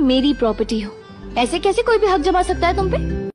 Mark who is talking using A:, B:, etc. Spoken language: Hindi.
A: मेरी प्रॉपर्टी हो। ऐसे कैसे कोई भी हक जमा सकता है तुम पे?